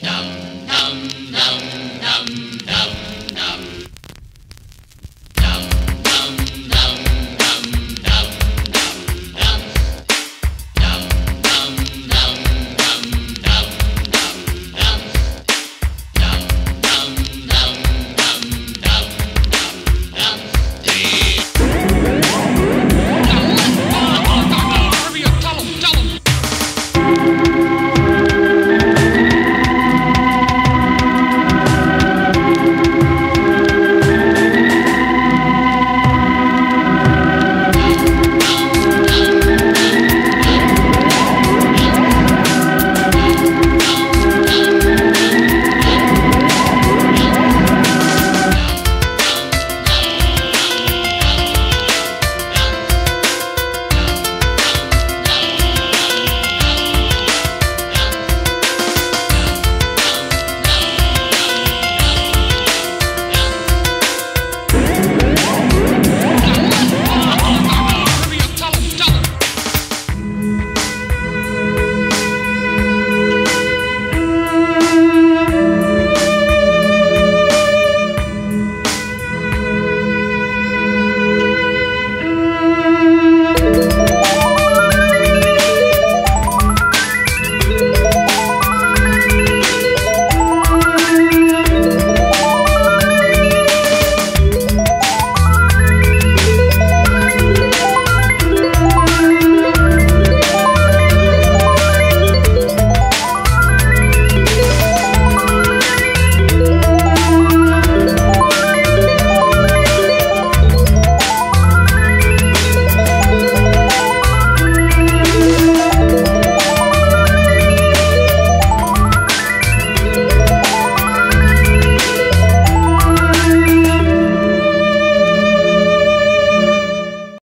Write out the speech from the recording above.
Yum.